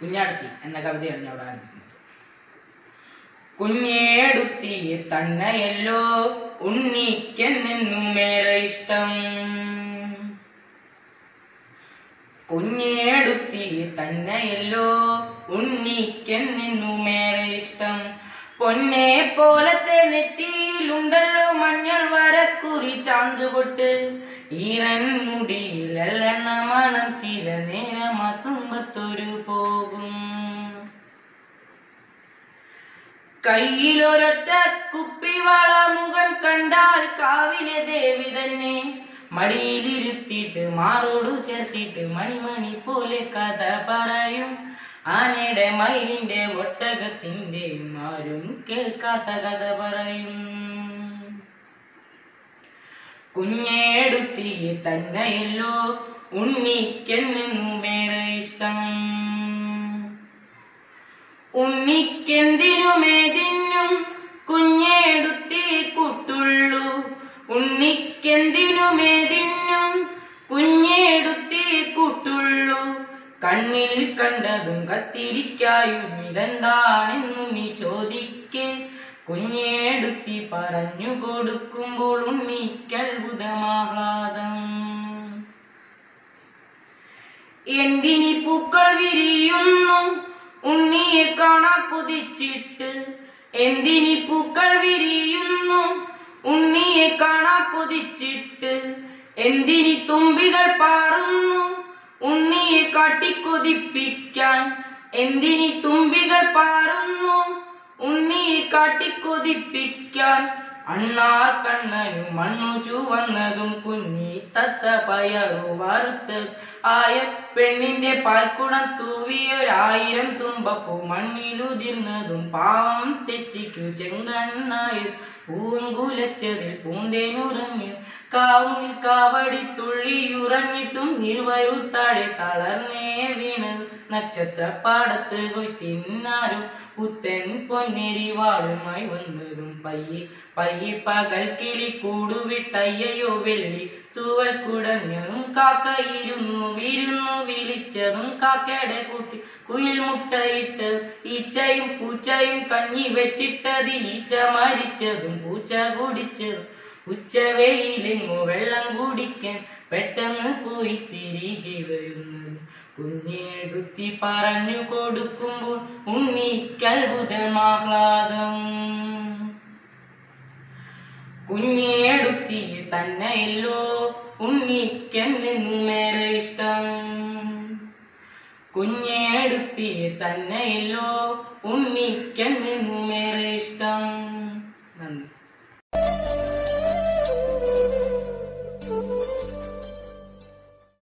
കുഞ്ഞാടത്തി എന്ന കവിതയാണ് ഞാൻ ആരംഭിക്കുന്നത്. കുഞ്ഞേടുത്തി തന്നയല്ലോ ഉണ്ണിക്കെന്നേറെ ഇഷ്ടം. കുഞ്ഞേടുത്തി തന്നെയല്ലോ ഉണ്ണിക്കെന്നേറെ ഇഷ്ടം. പൊന്നെ പോലത്തെ നെറ്റിയിലുണ്ടല്ലോ മഞ്ഞൾ വരക്കുറി ചാന്തുപൊട്ട്. ഈറൻ മുടിയിലെണ്ണ മണം ചില നേരം തുമ്പത്തൊരു പോകും. കയ്യിലൊരൊറ്റ കുപ്പിവള മുഖം കണ്ടാൽ കാവിലെ ദേവി തന്നെ മടിയിലിരുത്തിട്ട് മാറോടു ചേർത്തിട്ട് മണിമണി പോലെ കഥ പറയും. ആനയുടെ മയിലിന്റെ ഒട്ടകത്തിന്റെ മാരും കേൾക്കാത്ത കഥ പറയും. കുഞ്ഞേടുത്തി തന്നെയല്ലോ. ഉണ്ണിക്കെന്നുമേറെ ഇഷ്ടം. ഉണ്ണിക്കെന്തിനുമേതിനും കുഞ്ഞേടുത്തി കുട്ടുള്ളൂ. ഉണ്ണിക്കെന്തിനുമേതിനും കുഞ്ഞേടുത്തി കുട്ടുള്ളൂ. കണ്ണിൽ കണ്ടതും കത്തിരിക്കായും ഇതെന്താണെന്നു നീ കുഞ്ഞേടുത്തി പറഞ്ഞു കൊടുക്കുമ്പോൾ ഉണ്ണിക്കത്ഭുതമാഹ്ലാദം എന്തിനി പൂക്കൾ വിരിയുന്നു? ഉണ്ണിയെ കാണാൻ കൊതിച്ചിട്ട്. എന്തിനി പൂക്കൾ വിരിയുന്നു? ഉണ്ണിയെ കാണാൻ കൊതിച്ചിട്ട്. എന്തിനി തുമ്പികൾ പാറുന്നു? ഉണ്ണിയെ കാട്ടിക്കൊതിപ്പിക്കാൻ. എന്തിനി തുമ്പികൾ പാറുന്നു? ഉണ്ണിയെ കാട്ടിക്കൊതിപ്പിക്കാൻ അണ്ണാർ കണ്ണനും മണ്ണു ചുവന്നതും കുഞ്ഞി തത്ത പയറു വറുത്ത് ആയ പെണ്ണിന്റെ പാൽക്കുടം തൂവിയൊരായിരം തുമ്പപ്പൂ മണ്ണിലുതിർന്നതും പാവം തെച്ചിക്കു ചെങ്കണ്ണായ പൂവും കുലച്ചതിൽ പൂന്തേനുറങ്ങി കാവുമിൽ കാവടി തുള്ളിയുറഞ്ഞിട്ടും നിർവയു താഴെ തളർന്നേ വീണ് നക്ഷത്ര പാടത്ത് കൊയ്ത്തിന്നാരും പുത്തൻ പൊന്നേരി വാളുമായി വന്നതും പയ്യെ പയ്യെ പകൽ കിളി കൂടുവിട്ടയ്യോ വെള്ളി തൂവൽ കുടഞ്ഞതും കാക്ക ഇരുന്നു വിരുന്നു വിളിച്ചതും കാക്കയുടെ കൂട്ടി കുയിൽ മുട്ടയിട്ട് ഈച്ചയും പൂച്ചയും കഞ്ഞി വെച്ചിട്ടതിൽ ഈച്ച മരിച്ചതും പൂച്ച കുടിച്ചതും ഉച്ചവെയിലെങ്ങോ വെള്ളം കുടിക്കാൻ പെട്ടെന്ന് പോയി തിരികെ വരുന്നത്. കുഞ്ഞെടുത്തി പറഞ്ഞു കൊടുക്കുമ്പോൾ ഉണ്ണിക്കത്ഭുതമാഹ്ലാദം കുഞ്ഞെടുത്തി തന്നെയല്ലോ ഉണ്ണിക്കെന്നേറെ ഇഷ്ടം. കുഞ്ഞെടുത്തി തന്നെയല്ലോ ഉണ്ണിക്കെന്നേറെ ഇഷ്ടം. നന്ദി.